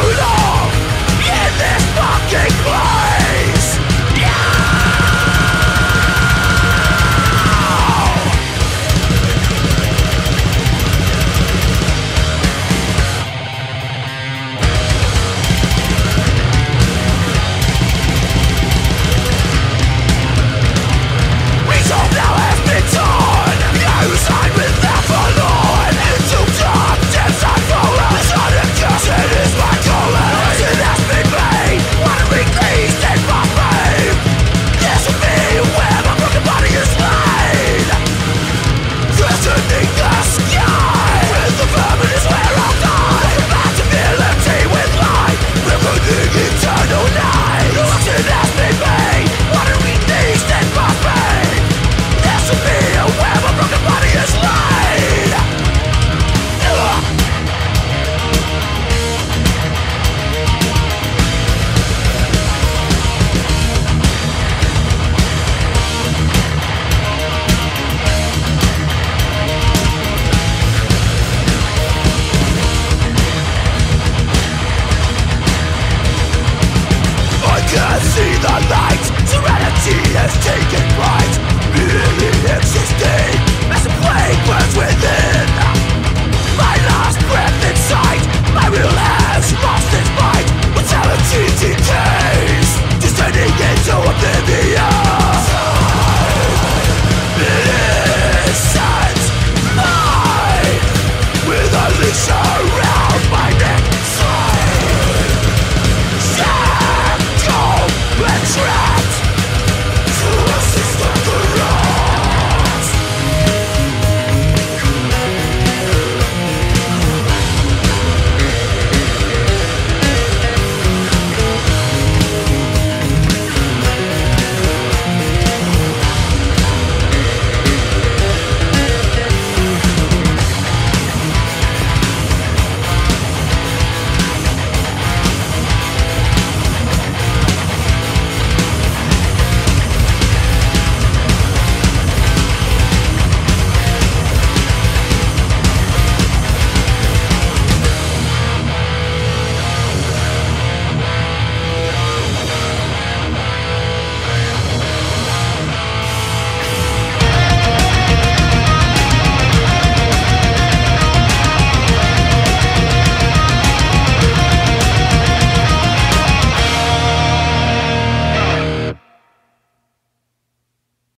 you